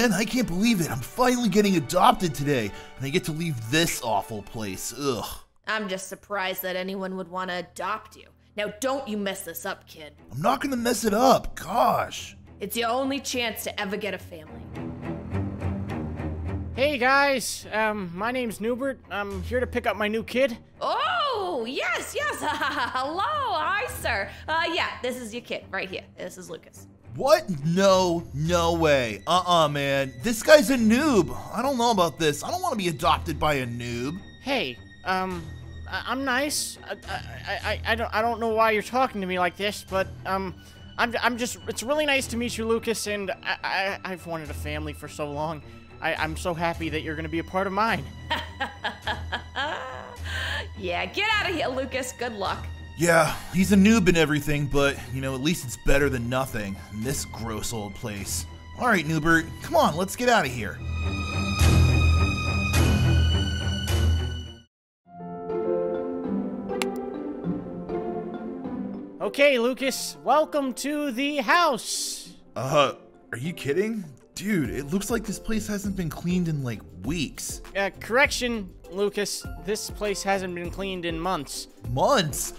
man, I can't believe it. I'm finally getting adopted today, and I get to leave this awful place. Ugh. I'm just surprised that anyone would want to adopt you. Now, don't you mess this up, kid. I'm not gonna mess it up. Gosh. It's your only chance to ever get a family. Hey guys, um, my name's Newbert. I'm here to pick up my new kid. Oh, yes, yes. Hello. Hi, sir. Uh, yeah, this is your kid right here. This is Lucas. What? No, no way. Uh-uh, man. This guy's a noob. I don't know about this. I don't want to be adopted by a noob. Hey, um, I- I'm nice. I, I, I, I don't, I don't know why you're talking to me like this, but um, I'm, I'm just. It's really nice to meet you, Lucas, and I, I I've wanted a family for so long. I, I'm so happy that you're gonna be a part of mine. Yeah, get out of here, Lucas. Good luck. Yeah, he's a noob and everything, but, you know, at least it's better than nothing in this gross old place. Alright, Newbert, come on, let's get out of here. Okay, Lucas, welcome to the house. Uh, are you kidding? Dude, it looks like this place hasn't been cleaned in like weeks. Uh, correction, Lucas. This place hasn't been cleaned in months. Months?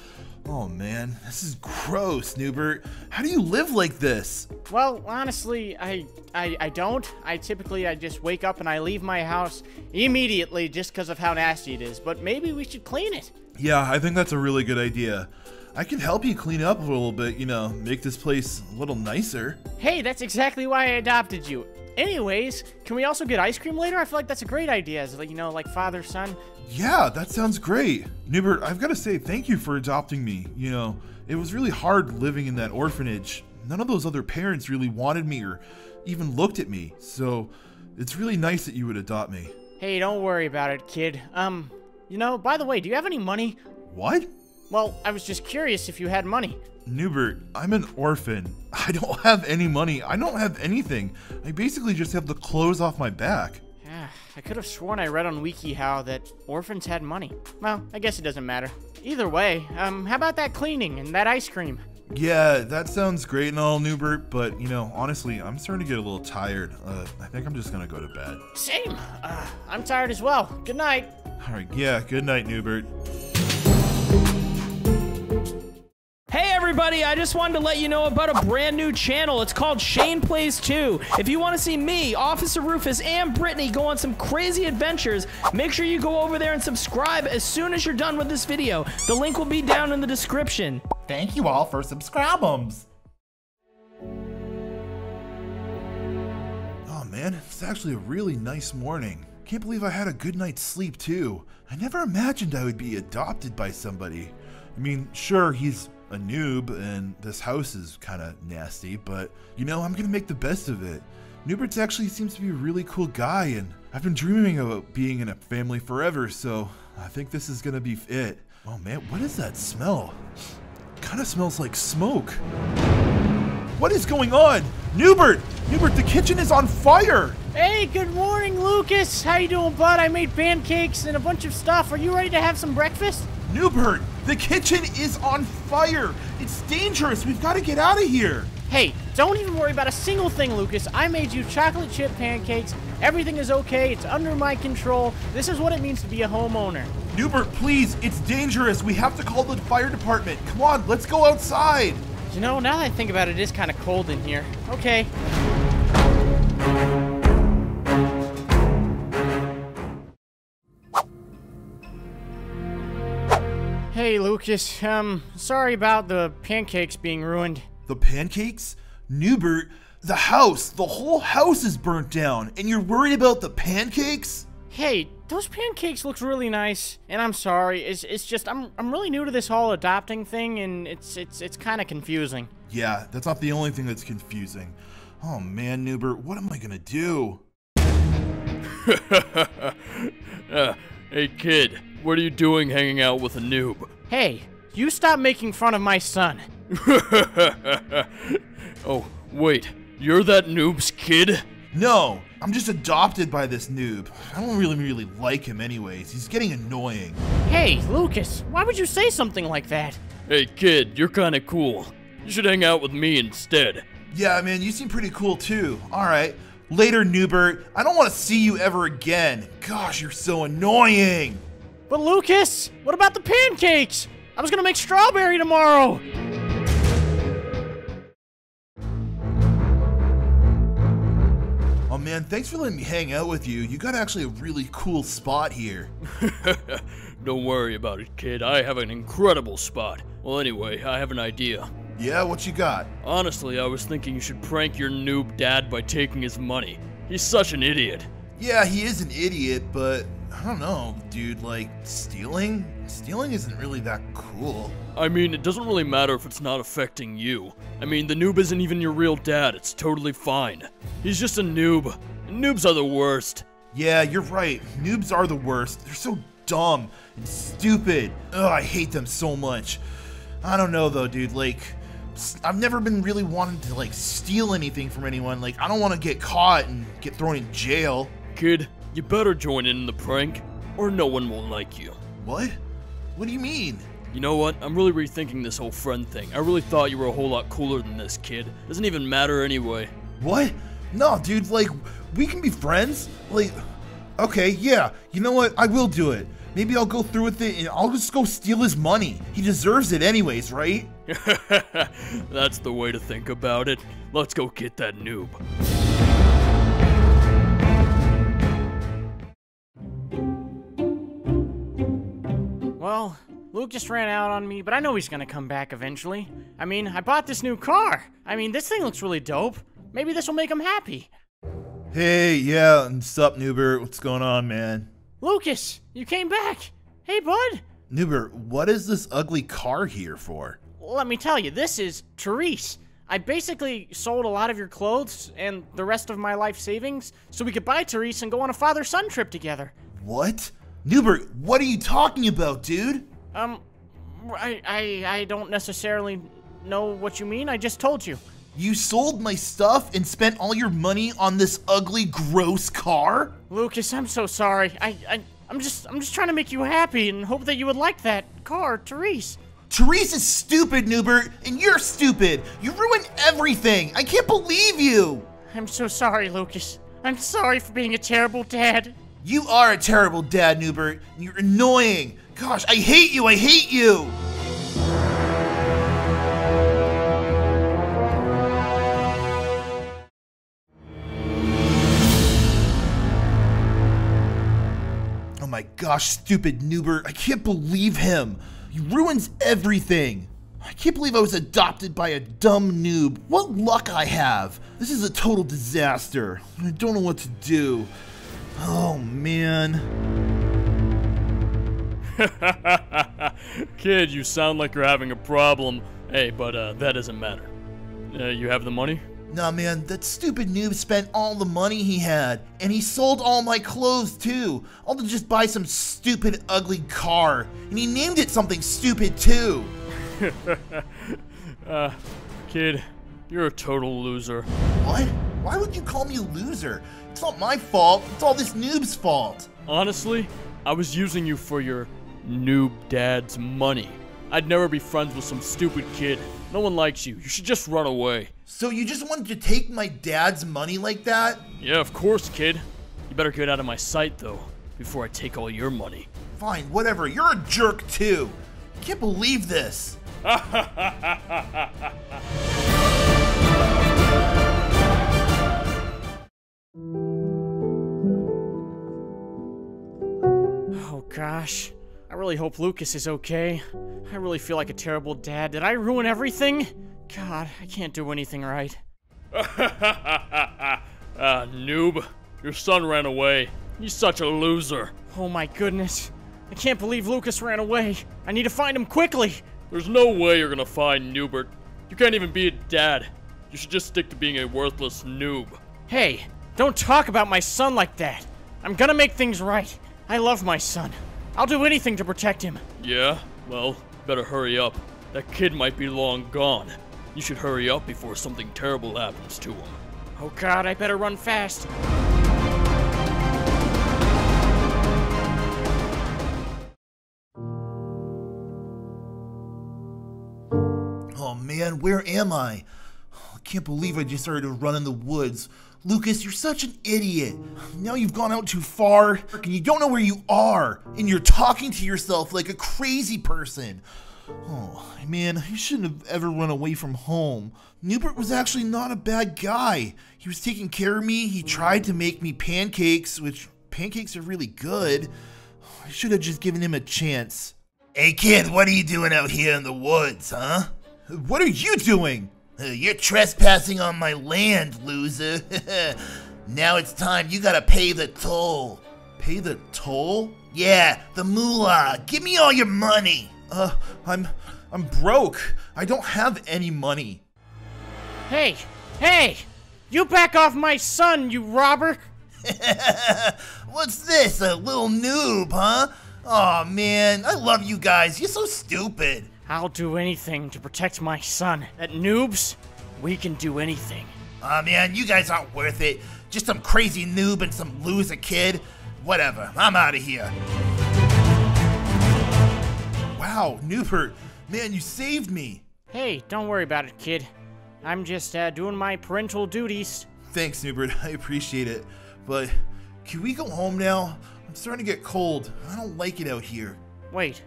Oh man, this is gross, Newbert. How do you live like this? Well, honestly, I, I I don't. I typically I just wake up and I leave my house immediately just because of how nasty it is. But maybe we should clean it. Yeah, I think that's a really good idea. I can help you clean up a little bit, you know, make this place a little nicer. Hey, that's exactly why I adopted you. Anyways, can we also get ice cream later? I feel like that's a great idea, as you know, like father son. Yeah, that sounds great. Newbert, I've got to say thank you for adopting me. You know, it was really hard living in that orphanage. None of those other parents really wanted me or even looked at me. So, it's really nice that you would adopt me. Hey, don't worry about it, kid. Um, you know, by the way, do you have any money? What? Well, I was just curious if you had money. Newbert, I'm an orphan. I don't have any money. I don't have anything. I basically just have the clothes off my back. Ah, I could have sworn I read on WikiHow that orphans had money. Well, I guess it doesn't matter. Either way, um, how about that cleaning and that ice cream? Yeah, that sounds great and all, Newbert, but you know, honestly, I'm starting to get a little tired. Uh, I think I'm just gonna go to bed. Same. Uh, I'm tired as well. Good night. Alright, yeah, good night, Newbert. Hey everybody, I just wanted to let you know about a brand new channel. It's called Shane Plays 2. If you want to see me, Officer Rufus, and Brittany go on some crazy adventures, make sure you go over there and subscribe as soon as you're done with this video. The link will be down in the description. Thank you all for subscribums. Oh man, it's actually a really nice morning. Can't believe I had a good night's sleep too. I never imagined I would be adopted by somebody. I mean, sure, he's a noob and this house is kind of nasty, but you know, I'm gonna make the best of it. Newbert's actually seems to be a really cool guy, and I've been dreaming about being in a family forever, so I think this is gonna be it. Oh man, what is that smell? Kind of smells like smoke. What is going on? Newbert! Newbert, the kitchen is on fire! Hey, good morning, Lucas. How you doing, bud? I made pancakes and a bunch of stuff. Are you ready to have some breakfast? Newbert, the kitchen is on fire! It's dangerous! We've got to get out of here! Hey, don't even worry about a single thing, Lucas. I made you chocolate chip pancakes. Everything is okay. It's under my control. This is what it means to be a homeowner. Newbert, please, it's dangerous. We have to call the fire department. Come on, let's go outside. You know, now that I think about it, it is kind of cold in here. Okay. Hey, Lucas. Um, sorry about the pancakes being ruined. The pancakes? Newbert, the house, the whole house is burnt down, and you're worried about the pancakes? Hey, those pancakes look really nice, and I'm sorry. It's it's just I'm I'm really new to this whole adopting thing, and it's it's it's kind of confusing. Yeah, that's not the only thing that's confusing. Oh man, Newbert, what am I gonna do? Uh, hey kid, what are you doing hanging out with a noob? Hey, you stop making fun of my son. oh, wait, you're that noob's kid? No, I'm just adopted by this noob. I don't really, really like him anyways. He's getting annoying. Hey, Lucas, why would you say something like that? Hey kid, you're kinda cool. You should hang out with me instead. Yeah, man, you seem pretty cool too. Alright, Later, Newbert. I don't want to see you ever again. Gosh, you're so annoying. But Lucas, what about the pancakes? I was gonna make strawberry tomorrow. Oh man, thanks for letting me hang out with you. You got actually a really cool spot here. Don't worry about it, kid. I have an incredible spot. Well, anyway, I have an idea. Yeah, what you got? Honestly, I was thinking you should prank your noob dad by taking his money. He's such an idiot. Yeah, he is an idiot, but I don't know, dude. Like, stealing? Stealing isn't really that cool. I mean, it doesn't really matter if it's not affecting you. I mean, the noob isn't even your real dad. It's totally fine. He's just a noob. And noobs are the worst. Yeah, you're right. Noobs are the worst. They're so dumb and stupid. Ugh, I hate them so much. I don't know though, dude. Like, I've never been really wanting to like steal anything from anyone. Like, I don't want to get caught and get thrown in jail. Kid, you better join in the prank, or no one will like you. What? What do you mean? You know what? I'm really rethinking this whole friend thing. I really thought you were a whole lot cooler than this, kid. Doesn't even matter anyway. What? No, dude. Like, we can be friends. Like, okay, yeah. You know what? I will do it. Maybe I'll go through with it and I'll just go steal his money. He deserves it anyways, right? That's the way to think about it. Let's go get that noob. Well, Luke just ran out on me, but I know he's gonna come back eventually. I mean, I bought this new car. I mean, this thing looks really dope. Maybe this will make him happy. Hey, yeah, what's up, Newbert? What's going on, man? Lucas, you came back. Hey, bud. Newbert, what is this ugly car here for? Let me tell you, this is Therese. I basically sold a lot of your clothes and the rest of my life savings so we could buy Therese and go on a father son trip together. What? Newbert, what are you talking about, dude? Um, I, I, I don't necessarily know what you mean. I just told you. You sold my stuff and spent all your money on this ugly, gross car? Lucas, I'm so sorry. I, I, I'm just, I'm just trying to make you happy and hope that you would like that car, Therese. Therese is stupid, Newbert, and you're stupid. You ruined everything. I can't believe you. I'm so sorry, Lucas. I'm sorry for being a terrible dad. You are a terrible dad, Newbert. You're annoying. Gosh, I hate you. I hate you. Oh my gosh, stupid Newbert. I can't believe him. He ruins everything. I can't believe I was adopted by a dumb noob. What luck I have. This is a total disaster. I don't know what to do. Oh man. Kid, you sound like you're having a problem. Hey, but uh, that doesn't matter. Uh, you have the money? Nah, man, that stupid noob spent all the money he had, and he sold all my clothes too, all to just buy some stupid, ugly car. And he named it something stupid too. Kid, you're a total loser. What? Why would you call me a loser? It's not my fault. It's all this noob's fault. Honestly, I was using you for your noob dad's money. I'd never be friends with some stupid kid. No one likes you. You should just run away. So you just wanted to take my dad's money like that? Yeah, of course, kid. You better get out of my sight, though, before I take all your money. Fine, whatever. You're a jerk too. I can't believe this. gosh. I really hope Lucas is okay. I really feel like a terrible dad. Did I ruin everything? God, I can't do anything right. ah, noob. Your son ran away. He's such a loser. Oh my goodness. I can't believe Lucas ran away. I need to find him quickly. There's no way you're gonna find Newbert. You can't even be a dad. You should just stick to being a worthless noob. Hey, don't talk about my son like that. I'm gonna make things right. I love my son. I'll do anything to protect him. Yeah? Well, better hurry up. That kid might be long gone. You should hurry up before something terrible happens to him. Oh god, I better run fast. Oh man, where am I? I can't believe I just started to run in the woods. Lucas, you're such an idiot. Now you've gone out too far, and you don't know where you are, and you're talking to yourself like a crazy person. Oh, man, you shouldn't have ever run away from home. Newbert was actually not a bad guy. He was taking care of me. He tried to make me pancakes, which pancakes are really good. I should have just given him a chance. Hey, kid, what are you doing out here in the woods, huh? What are you doing? You're trespassing on my land, loser. now it's time. You gotta pay the toll. Pay the toll? Yeah, the moolah. Give me all your money. Uh, I'm, I'm broke. I don't have any money. Hey, hey! You back off my son, you robber! What's this, a little noob, huh? oh, man, I love you guys. You're so stupid. I'll do anything to protect my son. At noobs, we can do anything. Aw, oh, man, you guys aren't worth it. Just some crazy noob and some loser kid. Whatever, I'm out of here. Wow, Newbert, man, you saved me. Hey, don't worry about it, kid. I'm just uh, doing my parental duties. Thanks, Newbert. I appreciate it. But can we go home now? I'm starting to get cold. I don't like it out here. Wait,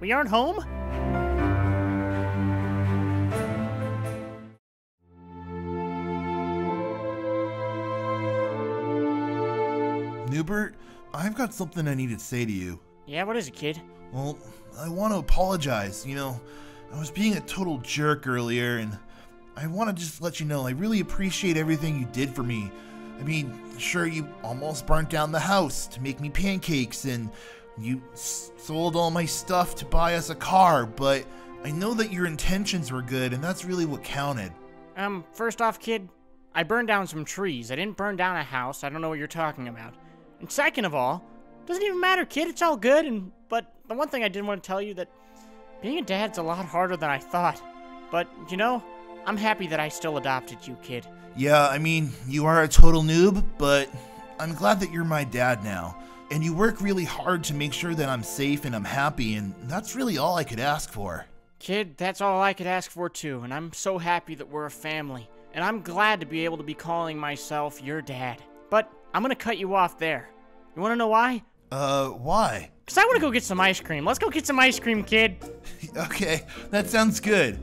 we aren't home? Newbert, I've got something I need to say to you. Yeah, what is it, kid? Well, I want to apologize. You know, I was being a total jerk earlier, and I want to just let you know I really appreciate everything you did for me. I mean, sure, you almost burnt down the house to make me pancakes, and you sold all my stuff to buy us a car, but I know that your intentions were good, and that's really what counted. Um, first off, kid, I burned down some trees. I didn't burn down a house. I don't know what you're talking about. And second of all, doesn't even matter, kid. It's all good. And but the one thing I did want to tell you that being a dad's a lot harder than I thought. But you know, I'm happy that I still adopted you, kid. Yeah, I mean, you are a total noob, but I'm glad that you're my dad now. And you work really hard to make sure that I'm safe and I'm happy, and that's really all I could ask for. Kid, that's all I could ask for too, and I'm so happy that we're a family. And I'm glad to be able to be calling myself your dad. But I'm gonna cut you off there. You wanna know why? Uh, why? Because I wanna go get some ice cream. Let's go get some ice cream, kid. okay, that sounds good.